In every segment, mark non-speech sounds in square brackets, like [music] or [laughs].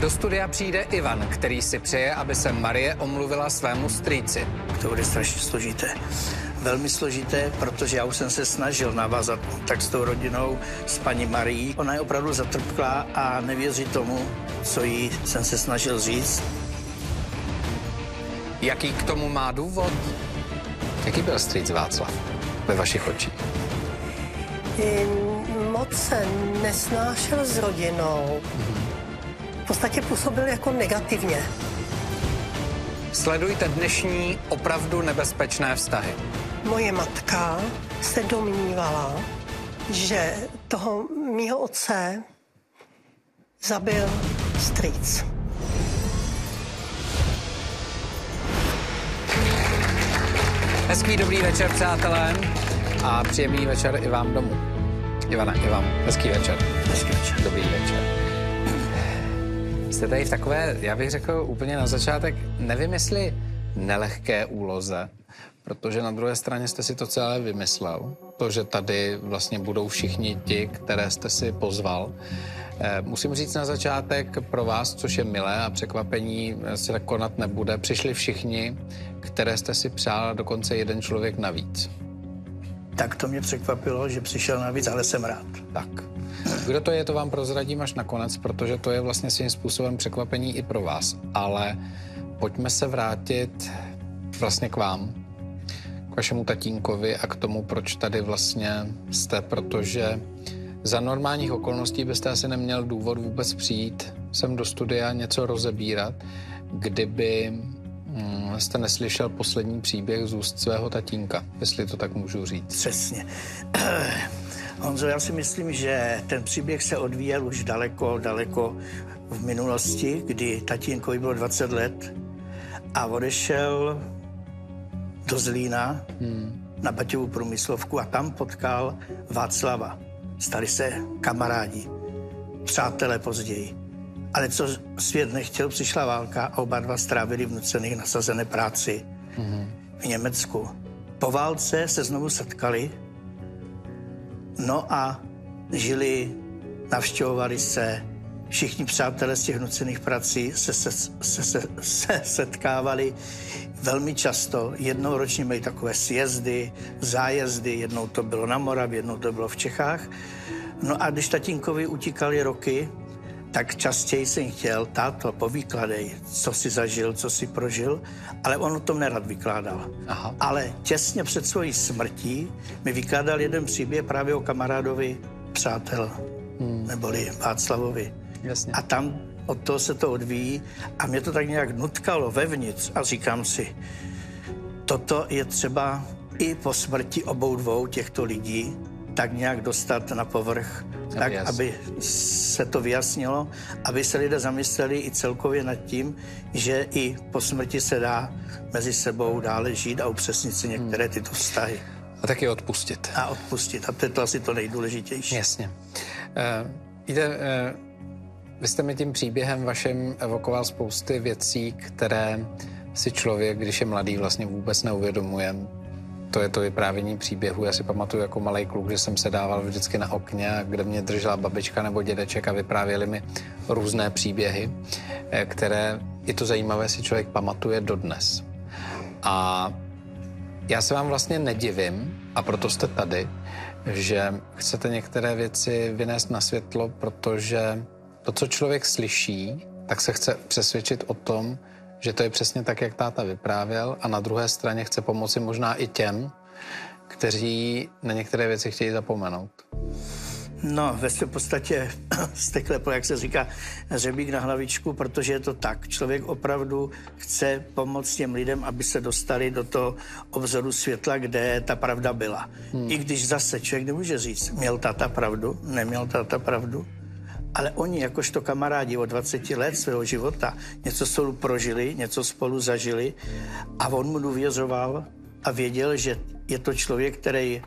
Do studia přijde Ivan, který si přeje, aby se Marie omluvila svému strýci. To bude strašně složité. Velmi složité, protože já už jsem se snažil navázat tak s tou rodinou, s paní Marií. Ona je opravdu zatrpklá a nevěří tomu, co jí jsem se snažil říct. Jaký k tomu má důvod? Jaký byl strýc Václav ve vašich očích? Moc se nesnášel s rodinou. V podstatě působil jako negativně. Sledujte dnešní opravdu nebezpečné vztahy. Moje matka se domnívala, že toho mýho otce zabil strýc. Hezký dobrý večer, přátelé, a příjemný večer i vám domů. Ivana, i vám. Hezký večer. Hezký večer. Dobrý večer. Jste tady v takové, já bych řekl úplně na začátek, nevím, jestli nelehké úloze, protože na druhé straně jste si to celé vymyslel. To, že tady vlastně budou všichni ti, které jste si pozval. Eh, musím říct na začátek pro vás, což je milé a překvapení se konat nebude, přišli všichni, které jste si přál, dokonce jeden člověk navíc. Tak to mě překvapilo, že přišel navíc, ale jsem rád. Tak. Kdo to je, to vám prozradím až nakonec, protože to je vlastně svým způsobem překvapení i pro vás. Ale pojďme se vrátit vlastně k vám, k vašemu tatínkovi a k tomu, proč tady vlastně jste, protože za normálních okolností byste asi neměl důvod vůbec přijít sem do studia něco rozebírat, kdyby Hmm, jste neslyšel poslední příběh z úst svého tatínka, jestli to tak můžu říct. Přesně. Honzo, já si myslím, že ten příběh se odvíjel už daleko, daleko v minulosti, kdy tatínkovi bylo 20 let a odešel do Zlína hmm. na Baťovu průmyslovku a tam potkal Václava. Stali se kamarádi, přátelé později. Ale co svět nechtěl, přišla válka a oba dva strávili v nucených nasazené práci mm-hmm. v Německu. Po válce se znovu setkali, no a žili, navštěvovali se, všichni přátelé z těch nucených prací se, se, se, se, se setkávali velmi často. Jednou ročně měli takové sjezdy, zájezdy, jednou to bylo na Moravě, jednou to bylo v Čechách. No a když tatínkovi utíkali roky, tak častěji jsem chtěl, táto, povykládej, co si zažil, co si prožil, ale on o tom nerad vykládal. Aha. Ale těsně před svojí smrtí mi vykládal jeden příběh právě o kamarádovi přátel, hmm. neboli Václavovi. Jasně. A tam od toho se to odvíjí a mě to tak nějak nutkalo vevnitř a říkám si, toto je třeba i po smrti obou dvou těchto lidí tak nějak dostat na povrch, tak aby se to vyjasnilo, aby se lidé zamysleli i celkově nad tím, že i po smrti se dá mezi sebou dále žít a upřesnit si některé hmm. tyto vztahy. A taky odpustit. A odpustit. A to je to asi to nejdůležitější. Jasně. Uh, jde, uh, vy jste mi tím příběhem vašem evokoval spousty věcí, které si člověk, když je mladý, vlastně vůbec neuvědomuje to je to vyprávění příběhu. Já si pamatuju jako malý kluk, že jsem se dával vždycky na okně, kde mě držela babička nebo dědeček a vyprávěli mi různé příběhy, eh, které je to zajímavé, si člověk pamatuje dodnes. A já se vám vlastně nedivím, a proto jste tady, že chcete některé věci vynést na světlo, protože to, co člověk slyší, tak se chce přesvědčit o tom, že to je přesně tak, jak táta vyprávěl a na druhé straně chce pomoci možná i těm, kteří na některé věci chtějí zapomenout. No, ve své podstatě [clears throat] jste klepl, jak se říká, řebík na hlavičku, protože je to tak. Člověk opravdu chce pomoct těm lidem, aby se dostali do toho obzoru světla, kde ta pravda byla. Hmm. I když zase člověk nemůže říct, měl táta pravdu, neměl táta pravdu, ale oni, jakožto kamarádi od 20 let svého života, něco spolu prožili, něco spolu zažili a on mu důvěřoval a věděl, že je to člověk, který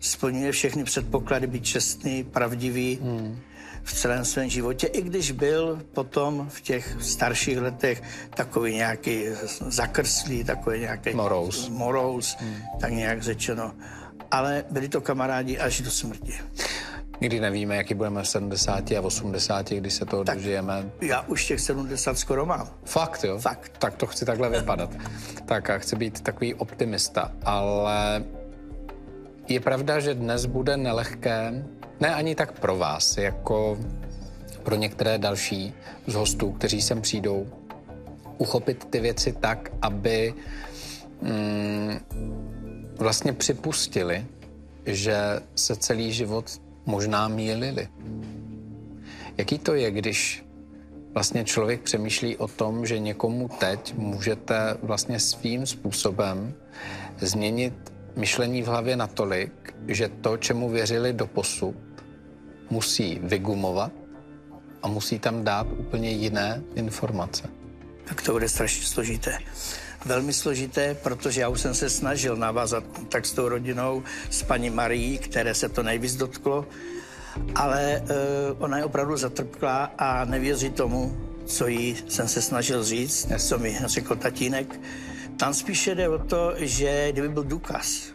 splňuje všechny předpoklady být čestný, pravdivý hmm. v celém svém životě, i když byl potom v těch starších letech takový nějaký zakrslý, takový nějaký morous, morous hmm. tak nějak řečeno. Ale byli to kamarádi až do smrti. Kdy nevíme, jaký budeme v 70 a 80, kdy se toho tak dožijeme. Já už těch 70 skoro mám. Fakt, jo? Fakt. Tak to chci takhle vypadat. [laughs] tak a chci být takový optimista, ale je pravda, že dnes bude nelehké, ne ani tak pro vás, jako pro některé další z hostů, kteří sem přijdou, uchopit ty věci tak, aby mm, vlastně připustili, že se celý život možná mýlili. Jaký to je, když vlastně člověk přemýšlí o tom, že někomu teď můžete vlastně svým způsobem změnit myšlení v hlavě natolik, že to, čemu věřili do posud, musí vygumovat a musí tam dát úplně jiné informace. Tak to bude strašně složité. Velmi složité, protože já už jsem se snažil navázat kontakt s tou rodinou, s paní Marií, které se to nejvíc dotklo, ale uh, ona je opravdu zatrpklá a nevěří tomu, co jí jsem se snažil říct, co mi řekl tatínek. Tam spíše jde o to, že kdyby byl důkaz,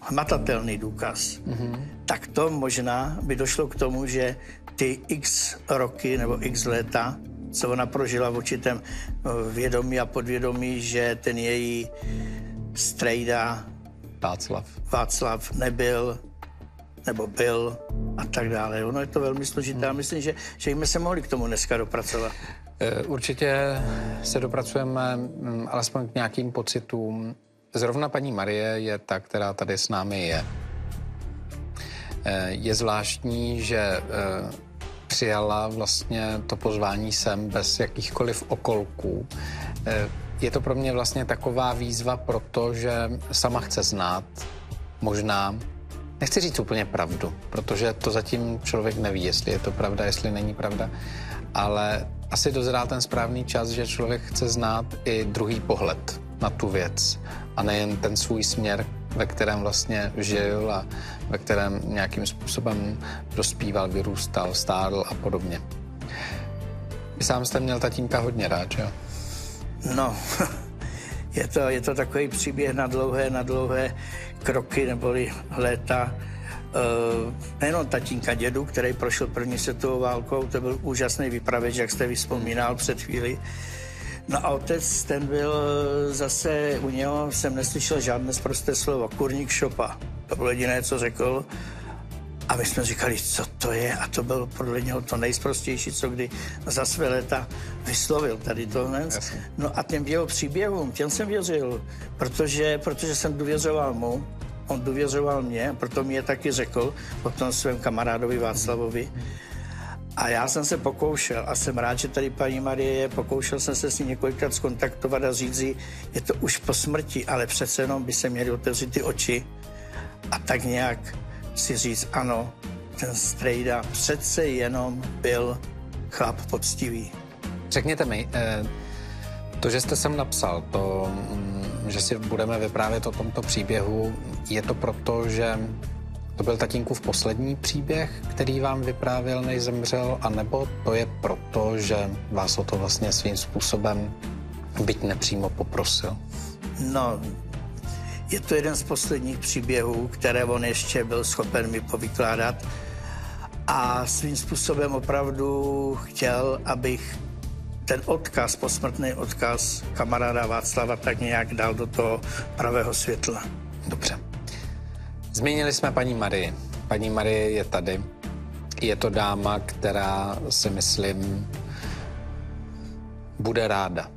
hmatatelný důkaz, mm-hmm. tak to možná by došlo k tomu, že ty x roky nebo x léta, co ona prožila v určitém eh, vědomí a podvědomí, že ten její strejda Václav. Václav nebyl nebo byl a tak dále. Ono je to velmi složité a myslím, že, že jsme se mohli k tomu dneska dopracovat. Eh, určitě se dopracujeme mm, alespoň k nějakým pocitům. Zrovna paní Marie je ta, která tady s námi je. Eh, je zvláštní, že přijala vlastně to pozvání sem bez jakýchkoliv okolků. Je to pro mě vlastně taková výzva, protože sama chce znát možná Nechci říct úplně pravdu, protože to zatím člověk neví, jestli je to pravda, jestli není pravda, ale asi dozrá ten správný čas, že člověk chce znát i druhý pohled na tu věc a nejen ten svůj směr, ve kterém vlastně žil a ve kterém nějakým způsobem dospíval, vyrůstal, stárl a podobně. Vy sám jste měl tatínka hodně rád, že jo? No, [laughs] je to, je to takový příběh na dlouhé, na dlouhé kroky neboli léta. Uh, nejenom tatínka dědu, který prošel první světovou válkou, to byl úžasný vypravěč, jak jste vyspomínal před chvíli. No a otec, ten byl zase, u něho jsem neslyšel žádné zprosté slovo, kurník šopa. To bylo jediné, co řekl. A my jsme říkali, co to je? A to bylo podle něho to nejsprostější, co kdy za své léta vyslovil tady to. No a těm jeho příběhům, těm jsem věřil, protože, protože jsem důvěřoval mu, on důvěřoval mě, proto mi je taky řekl o tom svém kamarádovi Václavovi. A já jsem se pokoušel a jsem rád, že tady paní Marie je, pokoušel jsem se s ní několikrát skontaktovat a říct jí, je to už po smrti, ale přece jenom by se měli otevřít ty oči a tak nějak si říct, ano, ten strejda přece jenom byl chlap poctivý. Řekněte mi, eh, to, že jste sem napsal, to, mm, že si budeme vyprávět o tomto příběhu, je to proto, že to byl tatínkův poslední příběh, který vám vyprávěl, než zemřel, anebo to je proto, že vás o to vlastně svým způsobem byť nepřímo poprosil? No, je to jeden z posledních příběhů, které on ještě byl schopen mi povykládat a svým způsobem opravdu chtěl, abych ten odkaz, posmrtný odkaz kamaráda Václava tak nějak dal do toho pravého světla. Dobře. Zmínili jsme paní Marii. Paní Marie je tady. Je to dáma, která si myslím bude ráda,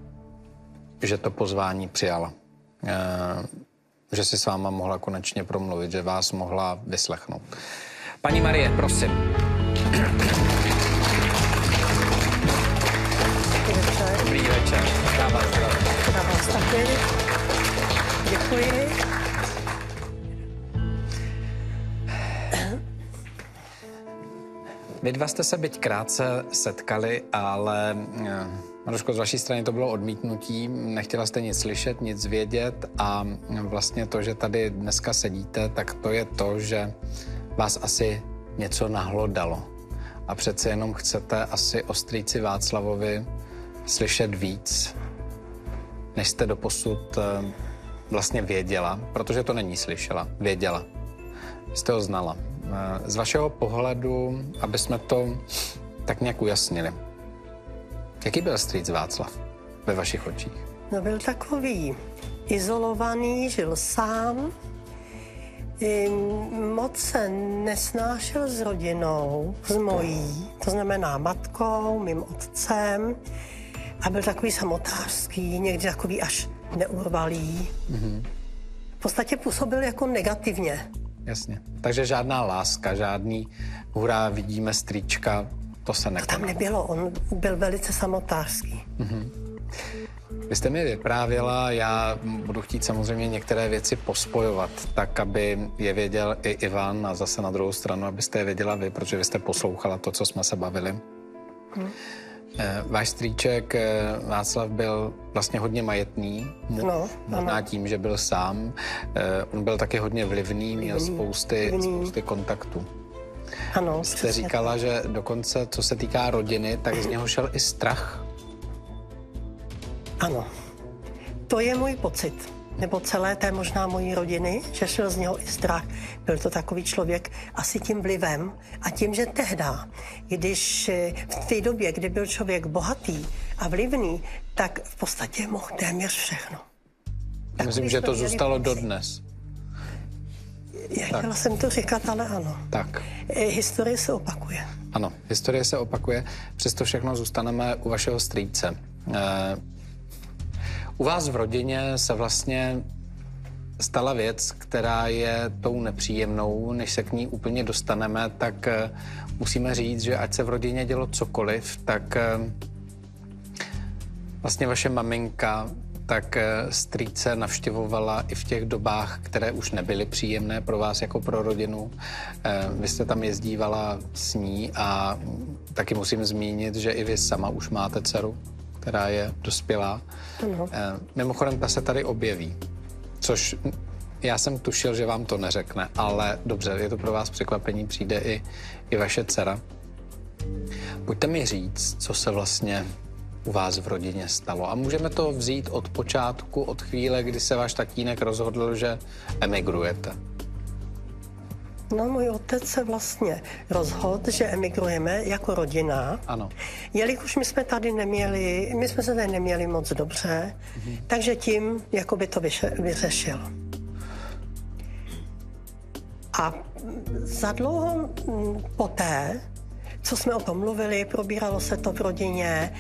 že to pozvání přijala. Eh, že si s váma mohla konečně promluvit, že vás mohla vyslechnout. Paní Marie, prosím. Dobrý večer. Vás zdravím. Já vás taky. Děkuji. Vy dva jste se byť krátce setkali, ale eh, Maruško, z vaší strany to bylo odmítnutí, nechtěla jste nic slyšet, nic vědět a vlastně to, že tady dneska sedíte, tak to je to, že vás asi něco nahlodalo. A přece jenom chcete asi o strýci Václavovi slyšet víc, než jste doposud eh, vlastně věděla, protože to není slyšela, věděla. Jste ho znala. Z vašeho pohledu, aby jsme to tak nějak ujasnili, jaký byl strýc Václav ve vašich očích? No byl takový izolovaný, žil sám, moc se nesnášel s rodinou, s mojí, to znamená matkou, mým otcem a byl takový samotářský, někdy takový až neurvalý. Mm-hmm. V podstatě působil jako negativně. Jasně. Takže žádná láska, žádný hurá, vidíme strýčka, to se nekonalo. To tam nebylo, on byl velice samotářský. Mm-hmm. Vy jste mi vyprávěla, já budu chtít samozřejmě některé věci pospojovat, tak, aby je věděl i Ivan a zase na druhou stranu, abyste je věděla vy, protože vy jste poslouchala to, co jsme se bavili. Hmm. Váš strýček eh, Václav byl vlastně hodně majetný, no, možná tím, že byl sám. Eh, on byl taky hodně vlivný, měl spousty, vlivný. spousty kontaktů. Ano, Jste říkala, že dokonce, co se týká rodiny, tak z něho šel i strach. Ano, to je můj pocit. Nebo celé té možná mojí rodiny, že šel z něho i strach. Byl to takový člověk asi tím vlivem a tím, že tehda, když eh, v té době, kdy byl člověk bohatý a vlivný, tak v podstatě mohl téměř všechno. Tak Myslím, že to zůstalo dodnes. Já tak. chtěla jsem to říkat, ale ano. Tak. Eh, historie se opakuje. Ano, historie se opakuje, přesto všechno zůstaneme u vašeho strýce. U vás v rodině se vlastně stala věc, která je tou nepříjemnou, než se k ní úplně dostaneme, tak eh, musíme říct, že ať se v rodině dělo cokoliv, tak eh, vlastně vaše maminka tak eh, strýce navštěvovala i v těch dobách, které už nebyly příjemné pro vás jako pro rodinu. Vy jste tam jezdívala s ní a taky musím zmínit, že i vy sama už máte dceru která je dospělá. Uh-huh. Mimochodem, ta se tady objeví, což já jsem tušil, že vám to neřekne, ale dobře, je to pro vás překvapení, přijde i, i vaše dcera. Pojďte mi říct, co se vlastně u vás v rodině stalo. A můžeme to vzít od počátku, od chvíle, kdy se váš tatínek rozhodl, že emigrujete. No, můj otec se vlastně rozhodl, že emigrujeme jako rodina. Ano. Jelikož my jsme tady neměli, my jsme se tady neměli moc dobře, mhm. takže tím jako by to vyřešil. A za dlouho poté, co jsme o tom mluvili, probíralo se to v rodině,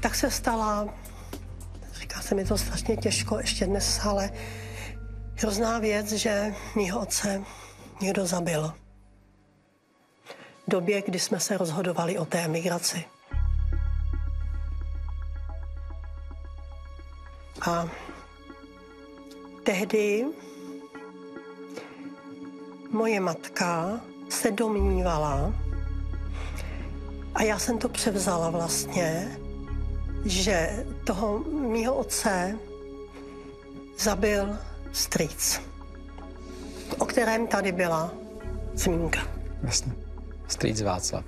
tak se stala, říká se mi to strašně těžko ještě dnes, ale hrozná věc, že mýho otce někdo zabil. V době, kdy jsme se rozhodovali o té migraci. A tehdy moje matka se domnívala, a já jsem to převzala vlastně, že toho mýho otce zabil strýc o kterém tady byla zmínka. Jasně. Strýc Václav.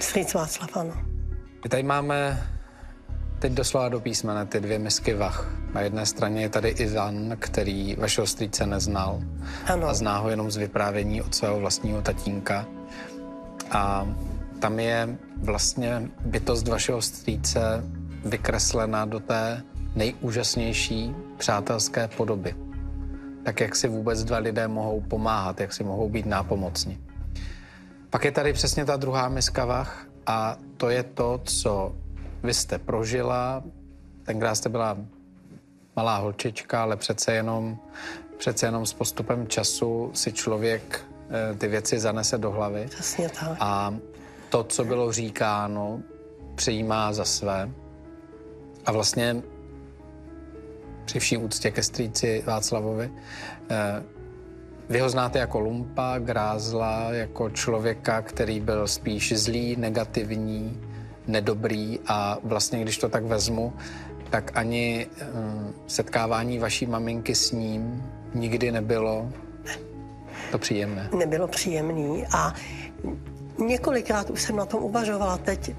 Strýc Václav, ano. My tady máme teď doslova do písmene ty dvě misky vach. Na jedné straně je tady Ivan, který vašeho strýce neznal ano. a zná ho jenom z vyprávění od svého vlastního tatínka. A tam je vlastně bytost vašeho strýce vykreslena do té nejúžasnější přátelské podoby tak jak si vůbec dva lidé mohou pomáhat, jak si mohou být nápomocni. Pak je tady přesně ta druhá miska vach a to je to, co vy jste prožila. Tenkrát jste byla malá holčička, ale přece jenom, přece jenom s postupem času si člověk e, ty věci zanese do hlavy. Přesně tak. A to, co bylo říkáno, přijímá za své. A vlastně při vší úctě ke strýci Václavovi. Eh, vy ho znáte jako lumpa, grázla, jako člověka, který byl spíš zlý, negativní, nedobrý a vlastně, když to tak vezmu, tak ani eh, setkávání vaší maminky s ním nikdy nebylo to příjemné. Nebylo příjemný a několikrát už jsem na tom uvažovala teď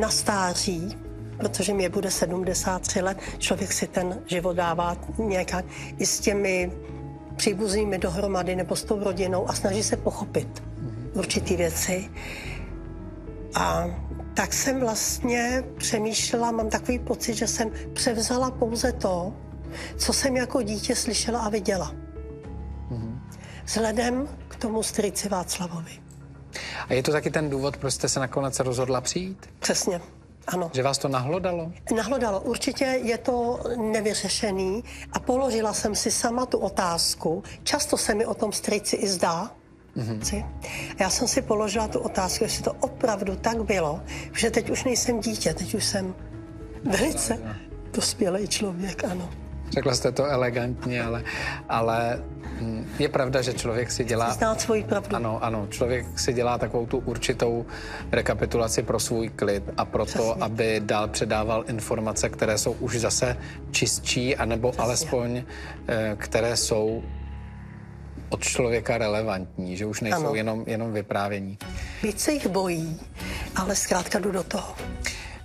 na stáří, protože mě bude 73 let, člověk si ten život dává nějak i s těmi příbuznými dohromady nebo s tou rodinou a snaží se pochopit. určitý věci. A tak jsem vlastně přemýšlela, mám takový pocit, že jsem převzala pouze to, co jsem jako dítě slyšela a viděla. Vzhledem k tomu strici Václavovi. A je to taky ten důvod, proč jste se nakonec rozhodla přijít? Přesně. Ano. Že vás to nahlodalo? Nahlodalo. Určitě je to nevyřešený a položila jsem si sama tu otázku. Často se mi o tom strici i zdá. Mm-hmm. Já jsem si položila tu otázku, jestli to opravdu tak bylo, že teď už nejsem dítě, teď už jsem velice dospělý člověk, ano. Řekla jste to elegantně, ale, ale hm, je pravda, že člověk si dělá... Znát svoji pravdu. Ano, ano, člověk si dělá takovou tu určitou rekapitulaci pro svůj klid a proto, Přesně. aby dál předával informace, které jsou už zase čistší, anebo Přesně. alespoň, eh, které jsou od člověka relevantní, že už nejsou jenom, jenom vyprávění. Víc se jich bojí, ale zkrátka jdu do toho.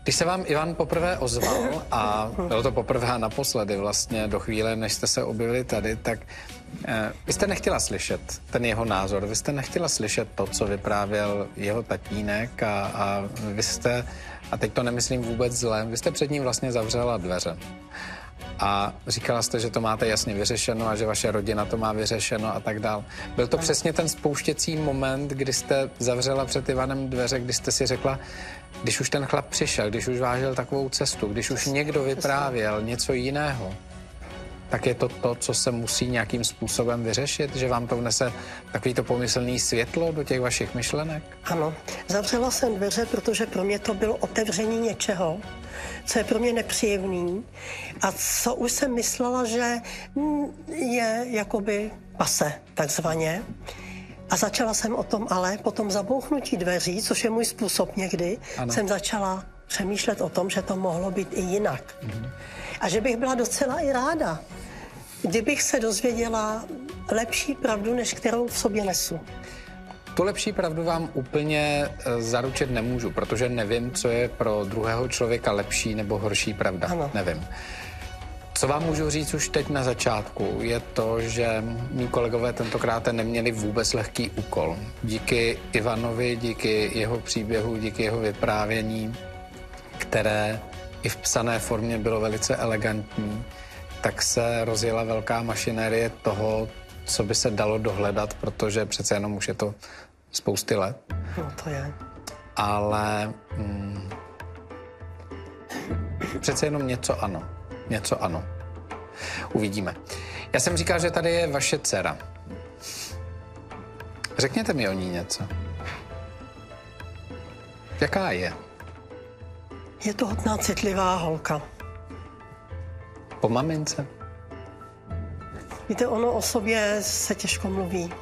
Když se vám Ivan poprvé ozval, a bylo to poprvé a naposledy vlastně do chvíle, než jste se objevili tady, tak eh, vy jste nechtěla slyšet ten jeho názor, vy jste nechtěla slyšet to, co vyprávěl jeho tatínek a, a vy jste, a teď to nemyslím vůbec zle, vy jste před ním vlastně zavřela dveře. A říkala jste, že to máte jasně vyřešeno a že vaše rodina to má vyřešeno a tak dál. Byl to přesně ten spouštěcí moment, kdy jste zavřela před Ivanem dveře, kdy jste si řekla, když už ten chlap přišel, když už vážil takovou cestu, když už někdo vyprávěl něco jiného, tak je to to, co se musí nějakým způsobem vyřešit, že vám to vnese takovýto pomyslný světlo do těch vašich myšlenek? Ano, zavřela jsem dveře, protože pro mě to bylo otevření něčeho, co je pro mě nepříjemný a co už jsem myslela, že je jakoby pase, takzvaně. A začala jsem o tom ale po tom zabouchnutí dveří, což je můj způsob někdy, ano. jsem začala přemýšlet o tom, že to mohlo být i jinak. Mhm. A že bych byla docela i ráda, kdybych se dozvěděla lepší pravdu, než kterou v sobě nesu. Tu lepší pravdu vám úplně eh, zaručit nemůžu, protože nevím, co je pro druhého člověka lepší nebo horší pravda. Ano. Nevím. Co vám můžu říct už teď na začátku, je to, že mý kolegové tentokrát neměli vůbec lehký úkol. Díky Ivanovi, díky jeho příběhu, díky jeho vyprávění, které i v psané formě bylo velice elegantní, tak se rozjela velká mašinérie toho, co by se dalo dohledat, protože přece jenom už je to spousty let. No to je. Ale mm, přece jenom něco ano. Něco ano. Uvidíme. Já jsem říkal, že tady je vaše dcera. Řekněte mi o ní něco. Jaká je? Je to hodná citlivá holka. Po mamince? Víte, ono o sobě se těžko mluví.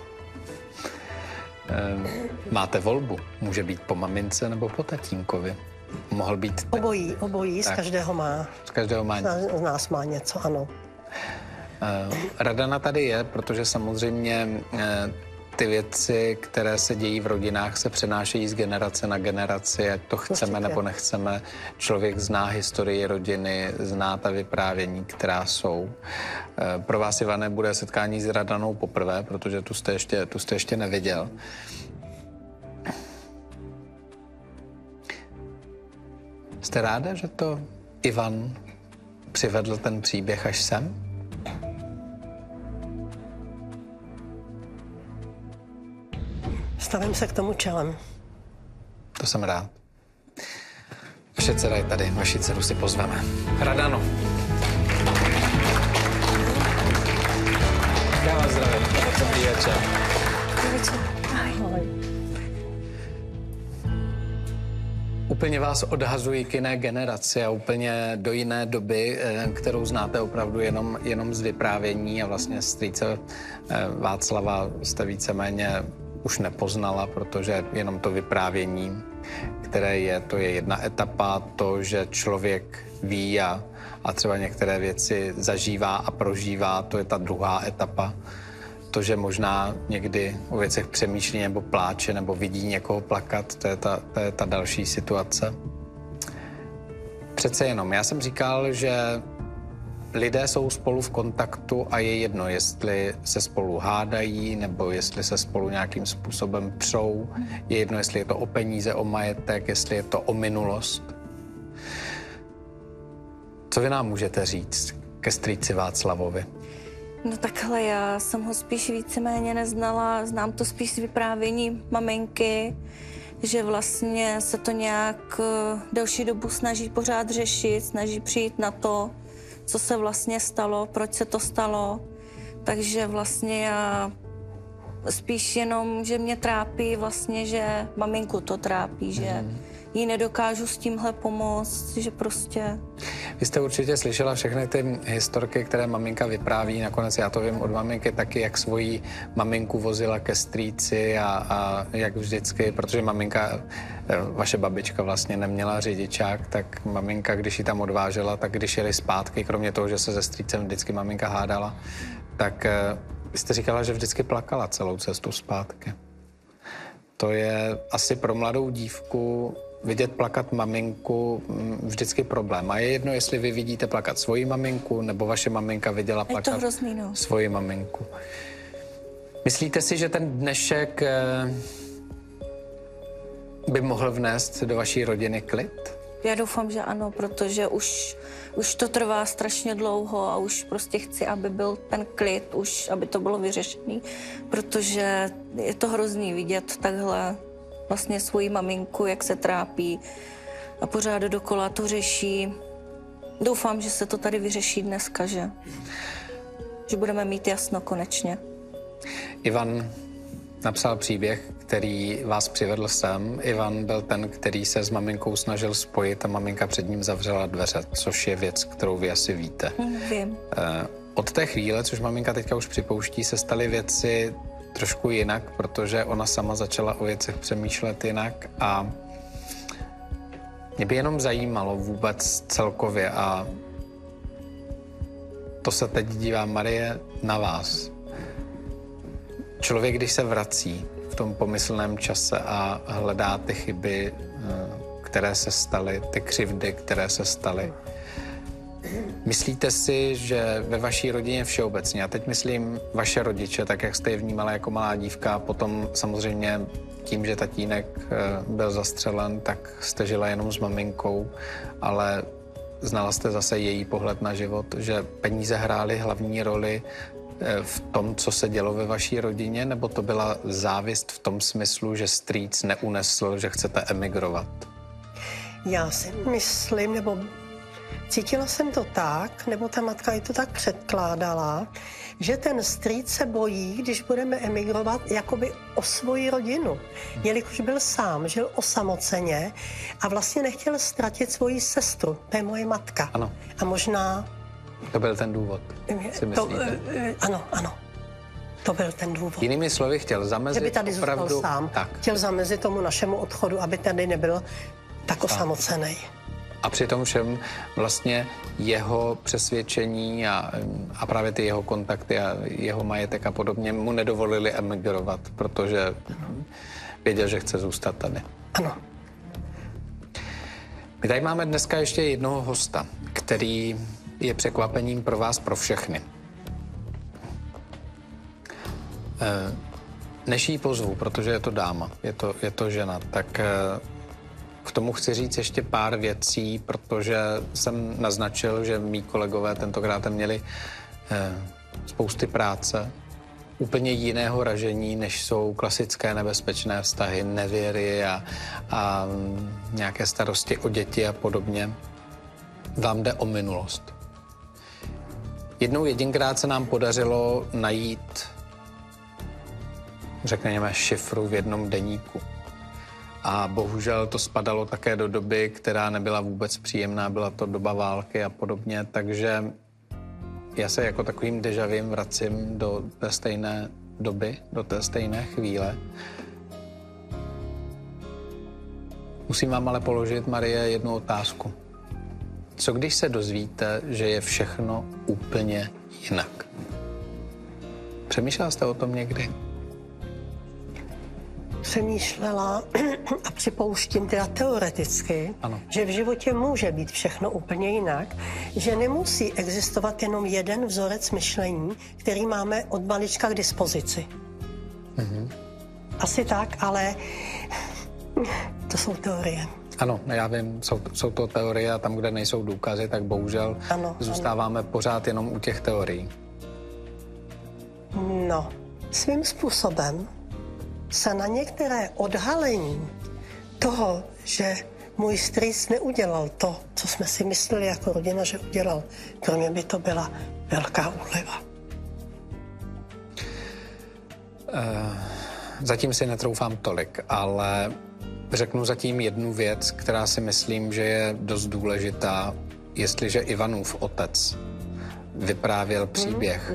Ehm, máte volbu. Může být po mamince nebo po tatínkovi. Mohl být... Obojí, obojí, tak. z každého má. Z každého má něco. Z nás má něco, ano. Ehm, Radana tady je, protože samozřejmě eh, ty věci, které se dějí v rodinách, se přenášejí z generace na generaci, ať to chceme Určitě. nebo nechceme. Člověk zná historii rodiny, zná ta vyprávění, která jsou. Eh, pro vás, Ivane, bude setkání s Radanou poprvé, protože tu jste ještě, tu jste ještě neviděl. Jste ráda, že to Ivan přivedl ten příběh až sem? Stavím se k tomu čelem. To jsem rád. Vaše dcera je tady, vaši dceru si pozveme. Radano. Já vás zdravím. Dobrý večer. Dobrý večer. Úplně vás odhazují k jiné generaci a úplně do jiné doby, eh, kterou znáte opravdu jenom, jenom z vyprávění a vlastně strýce eh, Václava jste víceméně už nepoznala, protože jenom to vyprávění, které je, to je jedna etapa, to, že člověk ví a, a třeba některé věci zažívá a prožívá, to je ta druhá etapa. To, že možná někdy o věcech přemýšlí nebo pláče nebo vidí někoho plakat, to je ta, to je ta další situace. Přece jenom, já jsem říkal, že lidé jsou spolu v kontaktu a je jedno, jestli se spolu hádají nebo jestli se spolu nějakým způsobem přou. Je jedno, jestli je to o peníze, o majetek, jestli je to o minulost. Co vy nám můžete říct ke strýci Václavovi? No takhle, já jsem ho spíš víceméně neznala, znám to spíš z vyprávění maminky, že vlastně se to nějak eh, delší dobu snaží pořád řešit, snaží přijít na to, co se vlastně stalo, proč se to stalo. Takže vlastně já spíš jenom, že mě trápí vlastně, že maminku to trápí, že mm jí nedokážu s tímhle pomoct, že prostě... Vy jste určitě slyšela všechny ty historky, které maminka vypráví. Nakonec já to vím od maminky taky, jak svoji maminku vozila ke strýci a, a jak vždycky, protože maminka, eh, vaše babička vlastně neměla řidičák, tak maminka, když ji tam odvážela, tak když jeli zpátky, kromě toho, že se se strýcem vždycky maminka hádala, tak eh, vy jste říkala, že vždycky plakala celou cestu zpátky. To je asi pro mladou dívku vidět plakat maminku mm, vždycky problém. A je jedno, jestli vy vidíte plakat svoji maminku, nebo vaše maminka viděla plakat je to hrozný, no. svoji maminku. Myslíte si, že ten dnešek eh, by mohl vnést do vaší rodiny klid? Já doufám, že ano, protože už, už to trvá strašně dlouho a už prostě chci, aby byl ten klid, už aby to bylo vyřešené, protože je to hrozný vidět takhle vlastně svoji maminku, jak se trápí a pořád dokola to řeší. Doufám, že se to tady vyřeší dneska, že, že budeme mít jasno konečně. Ivan napsal příběh, který vás přivedl sem. Ivan byl ten, který se s maminkou snažil spojit a maminka před ním zavřela dveře, což je věc, kterou vy asi víte. Vím. Eh, od té chvíle, což maminka teďka už připouští, se staly věci trošku jinak, protože ona sama začala o věcech přemýšlet jinak a mě by jenom zajímalo vůbec celkově a to se teď dívá Marie na vás. Člověk, když se vrací v tom pomyslném čase a hledá ty chyby, eh, které se staly, ty křivdy, které se staly, Myslíte si, že ve vaší rodině všeobecně, a teď myslím vaše rodiče, tak jak jste je vnímala jako malá dívka, potom samozřejmě tím, že tatínek eh, byl zastřelen, tak jste žila jenom s maminkou, ale znala jste zase její pohled na život, že peníze hrály hlavní roli eh, v tom, co se dělo ve vaší rodině, nebo to byla závist v tom smyslu, že strýc neunesl, že chcete emigrovat? Já si myslím, nebo Cítila jsem to tak, nebo ta matka i to tak předkládala, že ten strýc se bojí, když budeme emigrovat, jakoby o svoji rodinu. Jelikož byl sám, žil osamoceně a vlastně nechtěl ztratit svoji sestru. To je moje matka. Ano. A možná... To byl ten důvod, si to, uh, ano, ano. To byl ten důvod. Jinými slovy chtěl zamezit Že by tady opravdu... zůstal sám. Tak. Chtěl zamezit tomu našemu odchodu, aby tady nebyl tak osamocený. A přitom všem vlastně jeho přesvědčení a, a právě ty jeho kontakty a jeho majetek a podobně mu nedovolili emigrovat, protože věděl, že chce zůstat tady. Ano. My tady máme dneska ještě jednoho hosta, který je překvapením pro vás, pro všechny. Eh, než jí pozvu, protože je to dáma, je to, je to žena, tak eh, k tomu chci říct ještě pár věcí, protože jsem naznačil, že mý kolegové tentokrát měli eh, spousty práce, úplně jiného ražení, než jsou klasické nebezpečné vztahy, nevěry a, a nějaké starosti o děti a podobně. Vám jde o minulost. Jednou jedinkrát se nám podařilo najít, řekněme, šifru v jednom deníku. A bohužel to spadalo také do doby, která nebyla vůbec příjemná, byla to doba války a podobně, takže já se jako takovým dežavím vracím do té stejné doby, do té stejné chvíle. Musím vám ale položit, Marie, jednu otázku. Co když se dozvíte, že je všechno úplně jinak? Přemýšlela jste o tom někdy? Přemýšlela [clears throat] a připouštím teda teoreticky, Ano. že v životě může být všechno úplně jinak, že nemusí existovat jenom jeden vzorec myšlení, který máme od malička k dispozici. Asi tak, ale [sighs] to jsou teorie. Ano, já vím, jsou, jsou to teorie a tam, kde nejsou důkazy, tak bohužel Ano, zůstáváme pořád jenom u těch teorií. No, svým způsobem se na některé odhalení toho, že můj strýc neudělal to, co jsme si mysleli jako rodina, že udělal, pro mě by to byla velká úleva. Zatím si netroufám tolik, ale řeknu zatím jednu věc, která si myslím, že je dost důležitá. Jestliže Ivanův otec vyprávěl příběh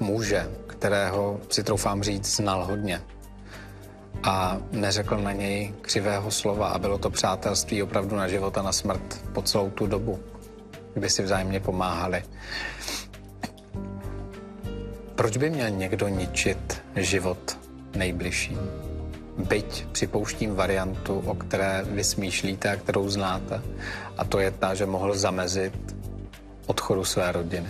muže, kterého si troufám říct znal hodně a neřekl na něj křivého slova a bylo to přátelství opravdu na život a na smrt po celou tu dobu, kdy si vzájemně pomáhali. Proč by měl někdo ničit život nejbližším? Byť připouštím variantu, o které vy smýšlíte a kterou znáte. A to je ta, že mohl zamezit odchodu své rodiny.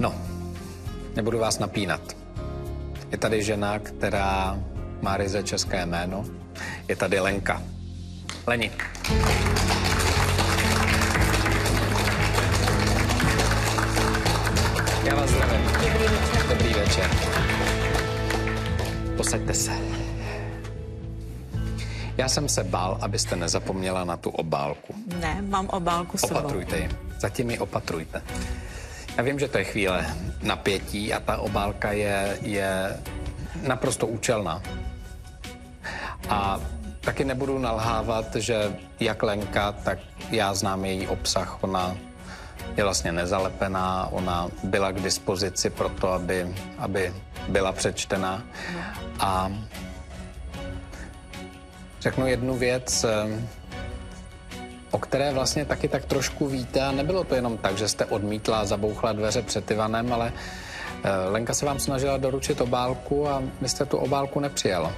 No, nebudu vás napínat. Je tady žena, která má ryze české jméno. Je tady Lenka. Leni. Já vás zdravím. Dobrý večer. Posaďte se. Já jsem se bál, abyste nezapomněla na tu obálku. Ne, mám obálku s sebou. Opatrujte ji. Zatím ji opatrujte. Já vím, že to je chvíle napětí a ta obálka je, je naprosto účelná. A taky nebudu nalhávat, že jak Lenka, tak já znám její obsah. Ona je vlastně nezalepená, ona byla k dispozici pro to, aby, aby byla přečtená. A řeknu jednu věc, o které vlastně taky tak trošku víte. A nebylo to jenom tak, že jste odmítla a zabouchla dveře před Ivanem, ale eh, Lenka se vám snažila doručit obálku a vy jste tu obálku nepřijala.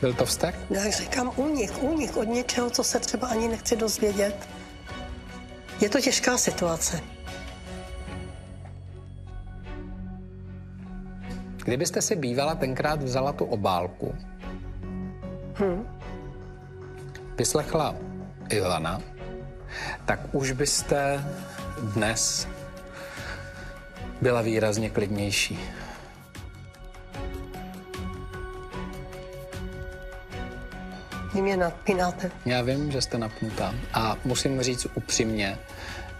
Byl to vztek? No, jak říkám, únik, únik od něčeho, co se třeba ani nechci dozvědět. Je to těžká situace. Kdybyste si bývala tenkrát vzala tu obálku, vyslechla Ivana, tak už byste dnes byla výrazně klidnější. Vy mě napínáte. Já vím, že jste napnutá a musím říct upřímně,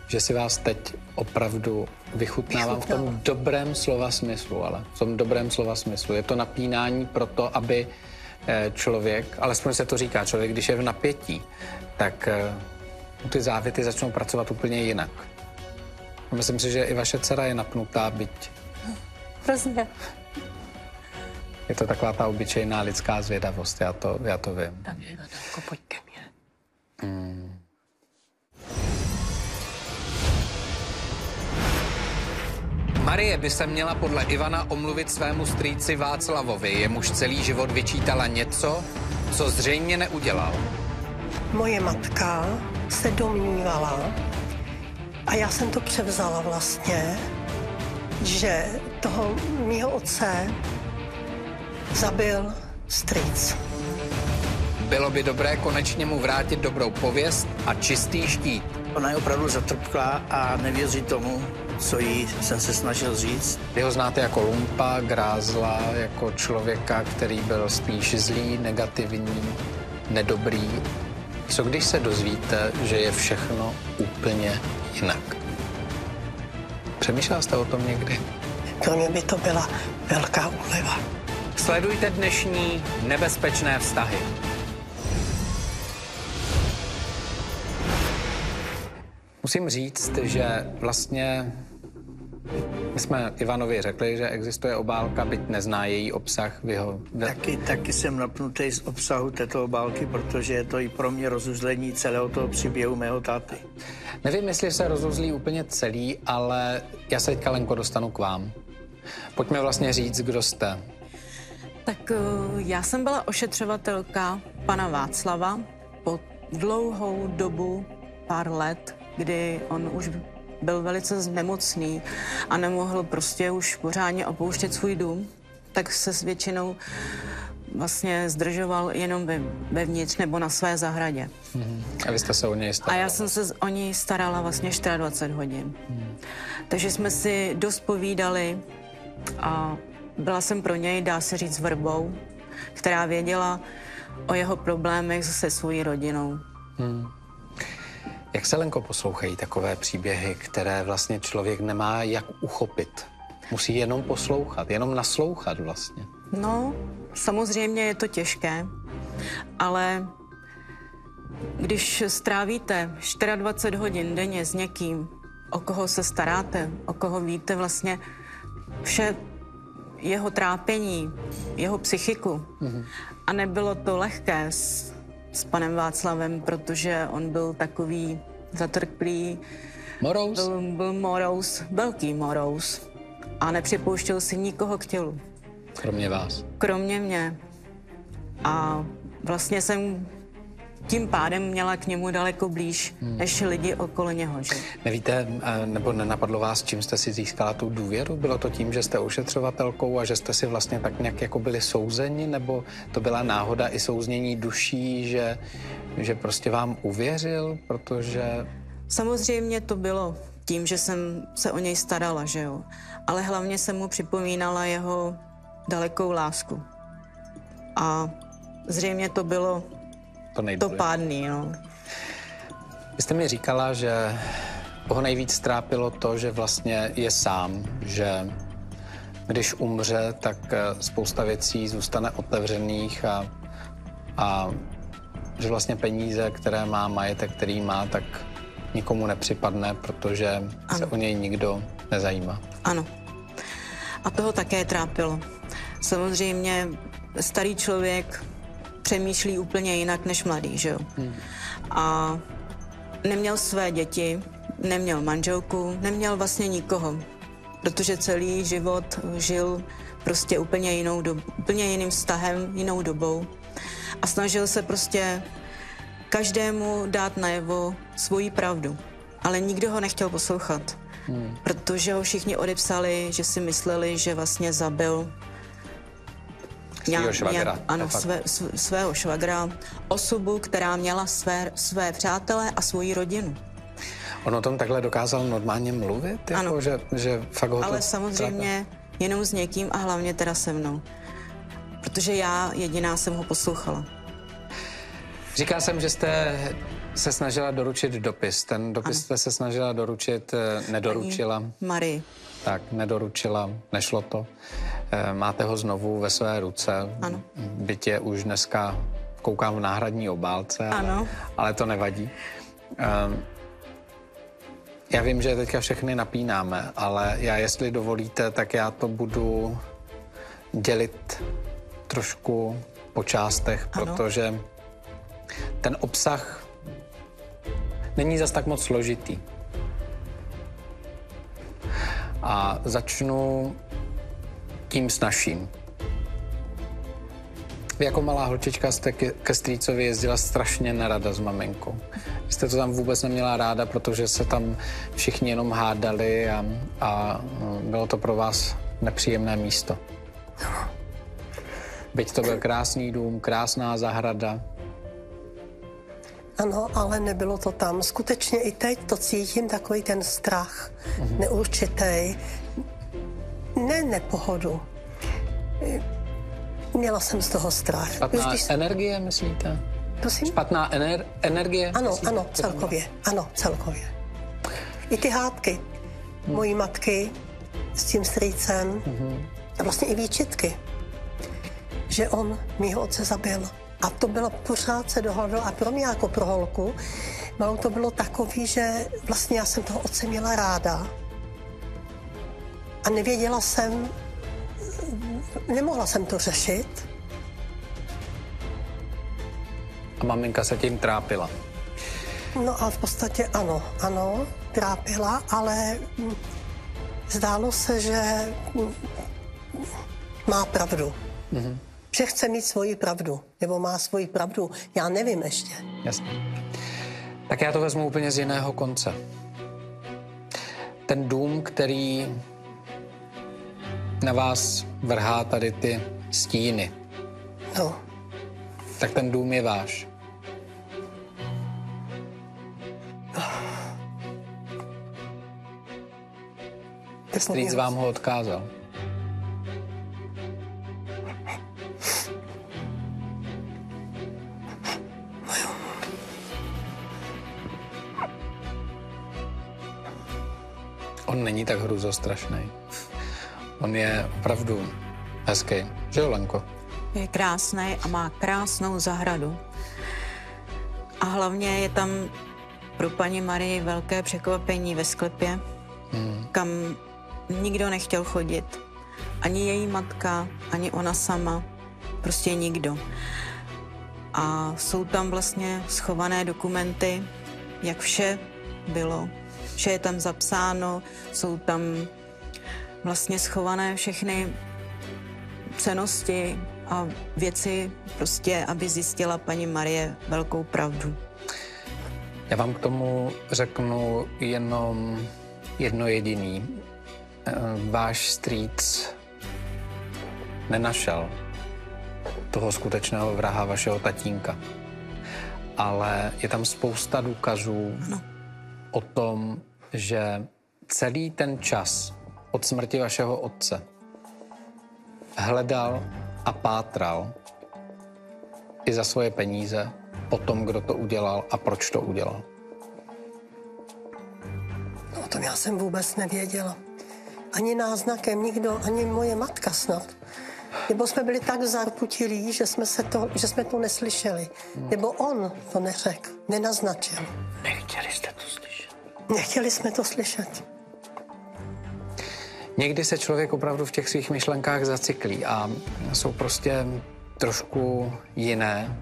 že si vás teď opravdu vychutnávám v tom dobrém slova smyslu, ale v tom dobrém slova smyslu. Je to napínání proto, aby člověk, alespoň se to říká, člověk, když je v napětí, tak eh, ty závity začnou pracovat úplně jinak. Myslím si, že i vaše dcera je napnutá, byť Hrozně. je to taková ta obyčejná lidská zvědavost, já to, já to vím. Takže, Natalko, pojď Marie by se měla podle Ivana omluvit svému strýci Václavovi, jemuž celý život vyčítala něco, co zřejmě neudělal. Moje matka se domnívala, a já jsem to převzala vlastně, že toho mýho otce zabil strýc. Bylo by dobré konečně mu vrátit dobrou pověst a čistý štít. Ona je opravdu zatrpklá a nevěří tomu, co jí jsem se snažil říct. Vy ho znáte jako lumpa, grázla, jako člověka, který byl spíš zlý, negativní, nedobrý. Co když se dozvíte, že je všechno úplně jinak? Přemýšlel jste o tom někdy? Pro mě by to byla velká úleva. Sledujte dnešní nebezpečné vztahy. Musím říct, že vlastně My jsme Ivanovi řekli, že existuje obálka, byť nezná její obsah v jeho... Taky, taky jsem napnutý z obsahu této obálky, protože je to i pro mě rozuzlení celého toho příběhu mého táty. Nevím, jestli se rozuzlí úplně celý, ale já se teďka, Lenko, dostanu k vám. Pojďme vlastně říct, kdo jste. Tak eh, já jsem byla ošetřovatelka pana Václava po dlouhou dobu, pár let, kdy on už byl velice nemocný a nemohl prostě už pořádně opouštět svůj dům, tak se s většinou vlastně zdržoval jenom ve, vevnitř nebo na své zahradě. Mm. A vy jste se o něj starala? A já jsem se o něj starala vlastně 24 hodin. Mm. Takže jsme si dost povídali a byla jsem pro něj, dá se říct, vrbou, která věděla o jeho problémech se svojí rodinou. Hmm. Jak se, Lenko, poslouchají takové příběhy, které vlastně člověk nemá jak uchopit? Musí jenom poslouchat, jenom naslouchat vlastně. No, samozřejmě je to těžké, ale když strávíte 24 hodin denně s někým, o koho se staráte, o koho víte vlastně vše jeho trápení, jeho psychiku. Mm-hmm. A nebylo to lehké s, panem Václavem, protože on byl takový zatrklý. Morous? Byl, byl morous, velký morous. A nepřipouštěl si nikoho k tělu. Kromě vás? Kromě mě. A vlastně jsem tím pádem měla k němu daleko blíž hmm. než lidi okolo něho. Že? Nevíte, eh, nebo nenapadlo vás, čím jste si získala tu důvěru? Bylo to tím, že jste ošetřovatelkou a že jste si vlastně tak nějak jako byli souzeni, nebo to byla náhoda i souznění duší, že, že prostě vám uvěřil, protože... Samozřejmě to bylo tím, že jsem se o něj starala, že jo. Ale hlavně jsem mu připomínala jeho dalekou lásku. A zřejmě to bylo to nejdůležitější. To pádný, no. Vy jste mi říkala, že ho nejvíc trápilo to, že vlastně je sám, že když umře, tak eh, spousta věcí zůstane otevřených a, a že vlastně peníze, které má, majetek, který má, tak nikomu nepřipadne, protože ano. se o něj nikdo nezajímá. Ano. A toho také trápilo. Samozřejmě starý člověk přemýšlí úplně jinak než mladý, že jo. Hmm. A neměl své děti, neměl manželku, neměl vlastně nikoho, protože celý život žil prostě úplně jinou dobu, úplně jiným vztahem, jinou dobou. A snažil se prostě každému dát najevo svoji pravdu. Ale nikdo ho nechtěl poslouchat, hmm. protože ho všichni odepsali, že si mysleli, že vlastně zabil svého švagra. Ano, své, svého švagra, osobu, která měla své, své přátelé a svoji rodinu. On o tom takhle dokázal normálně mluvit? Jako, ano. Že, že fakt ho Ale samozřejmě trápil? jenom s někým a hlavně teda se mnou. Protože já jediná jsem ho poslouchala. Říkal jsem, že jste se snažila doručit dopis. Ten dopis ano. jste se snažila doručit, eh, nedoručila. Marie. Tak, nedoručila, nešlo to. Eh, máte ho znovu ve své ruce. Ano. Byť je už dneska, koukám v náhradní obálce, ano. Ale, ale to nevadí. Ehm, já vím, že teďka všechny napínáme, ale já, jestli dovolíte, tak já to budu dělit trošku po částech, ano. protože ten obsah není zas tak moc složitý. A začnu tím snažím. Vy jako malá holčička jste ke, ke strýcovi jezdila strašně nerada s maminkou. Jste to tam vůbec neměla ráda, protože se tam všichni jenom hádali a, a no, bylo to pro vás nepříjemné místo. Byť to byl krásný dům, krásná zahrada. Ano, ale nebylo to tam. Skutečně i teď to cítím, takový ten strach, mm-hmm. neurčitý, ne nepohodu. Měla jsem z toho strach. Špatná Už, energie, myslíte? Prosím? Špatná ener- energie? Ano, myslíte? ano, celkově. Ano, celkově. I ty hádky hmm. mojí matky s tím strýcem hmm. a vlastně i výčitky, že on mýho otce zabil. A to bylo pořád se dohodlo a pro mě jako pro holku malou to bylo takový, že vlastně já jsem toho otce měla ráda a nevěděla jsem, nemohla jsem to řešit. A maminka se tím trápila. No a v podstatě ano, ano, trápila, ale zdálo se, že má pravdu. Mm-hmm. Že chce mít svoji pravdu, nebo má svoji pravdu, já nevím ještě. Jasně. Tak já to vezmu úplně z jiného konce. Ten dům, který na vás vrhá tady ty stíny. No. Tak ten dům je váš. Strýc vám ho odkázal. On není tak hruzostrašný. On je opravdu hezký. Že jo, Lenko? Je krásný a má krásnou zahradu. A hlavně je tam pro paní Marii velké překvapení ve sklepě, hmm. kam nikdo nechtěl chodit. Ani její matka, ani ona sama. Prostě nikdo. A jsou tam vlastně schované dokumenty, jak vše bylo. Vše je tam zapsáno, jsou tam vlastně schované všechny cenosti a věci, prostě, aby zjistila paní Marie velkou pravdu. Já vám k tomu řeknu jenom jedno jediný. Eh, váš strýc nenašel toho skutečného vraha vašeho tatínka. Ale je tam spousta důkazů no. o tom, že celý ten čas od smrti vašeho otce hledal a pátral i za svoje peníze o tom, kdo to udělal a proč to udělal. No, o tom já jsem vůbec nevěděla. Ani náznakem nikdo, ani moje matka snad. Nebo jsme byli tak zarputilí, že jsme, se to, že jsme to neslyšeli. Nebo on to neřekl, nenaznačil. Nechtěli jste to slyšet. Nechtěli jsme to slyšet. Někdy se člověk opravdu v těch svých myšlenkách zacyklí a jsou prostě trošku jiné,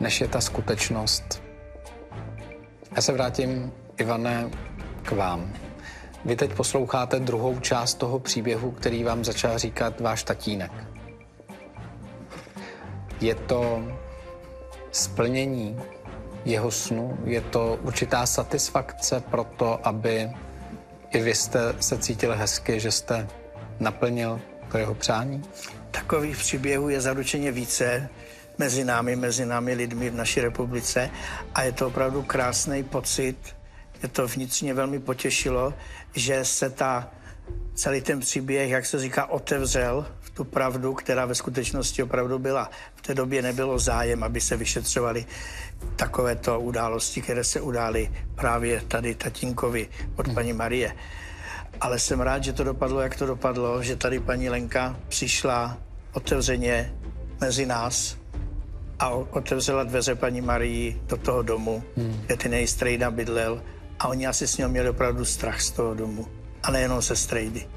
než je ta skutečnost. Já se vrátím, Ivane, k vám. Vy teď posloucháte druhou část toho příběhu, který vám začal říkat váš tatínek. Je to splnění jeho snu, je to určitá satisfakce pro to, aby i vy jste se cítili hezky, že jste naplnil to jeho přání? Takových příběhů je zaručeně více mezi námi, mezi námi lidmi v naší republice a je to opravdu krásný pocit. Je to vnitřně velmi potěšilo, že se ta celý ten příběh, jak se říká, otevřel tu pravdu, která ve skutečnosti opravdu byla. V té době nebylo zájem, aby se vyšetřovaly takovéto události, které se udály právě tady tatínkovi od paní Marie. Ale jsem rád, že to dopadlo, jak to dopadlo, že tady paní Lenka přišla otevřeně mezi nás a otevřela dveře paní Marii do toho domu, hmm. kde ty nejstrejda bydlel a oni asi s ním měli opravdu strach z toho domu. A nejenom se strejdy.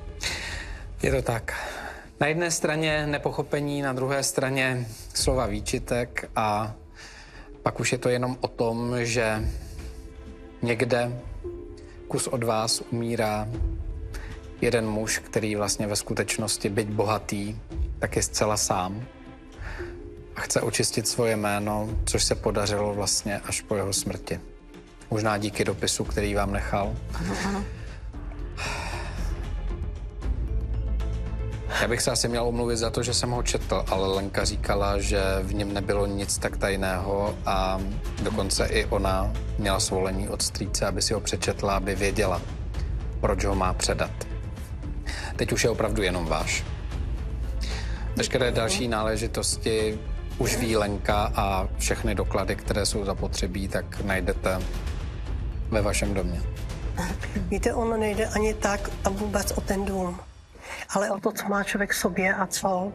Je to tak. Na jedné straně nepochopení, na druhé straně slova výčitek a pak už je to jenom o tom, že někde kus od vás umírá jeden muž, který vlastně ve skutečnosti, byť bohatý, tak je zcela sám a chce očistit svoje jméno, což se podařilo vlastně až po jeho smrti. Možná díky dopisu, který vám nechal. Ano, ano. Já bych se asi měl omluvit za to, že jsem ho četl, ale Lenka říkala, že v něm nebylo nic tak tajného a dokonce i ona měla svolení od strýce, aby si ho přečetla, aby věděla, proč ho má předat. Teď už je opravdu jenom váš. Veškeré další náležitosti už ví Lenka a všechny doklady, které jsou zapotřebí, tak najdete ve vašem domě. Víte, ono nejde ani tak a vůbec o ten dům ale o to, co má člověk v sobě a co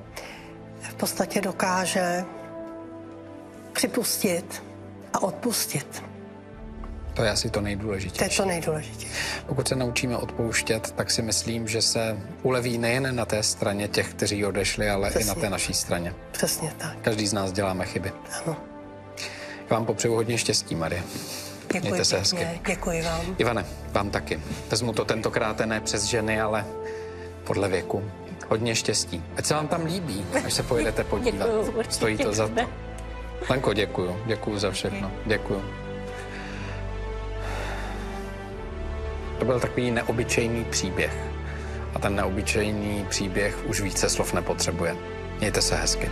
v podstatě dokáže připustit a odpustit. To je asi to To je nejdůležitější. to nejdůležitější. Pokud se naučíme odpouštět, tak si myslím, že se uleví nejen na té straně těch, kteří odešli, ale i na Přesně. té naší straně. Přesně tak. Každý z nás děláme chyby. Ano. Já vám popřeju hodně štěstí, Marie. Děkuji Mějte se pěkně. hezky. Děkuji vám. Ivane, vám taky. Vezmu to tentokrát ne přes ženy, ale podle věku. Hodně štěstí. Ať se vám tam líbí, až se pojedete [laughs] podívat. Děkuju, určitě Stojí to za to. Lenko, děkuju. Děkuju za všechno. Děkuju. To byl takový neobyčejný příběh. A ten neobyčejný příběh už více slov nepotřebuje. Mějte se hezky.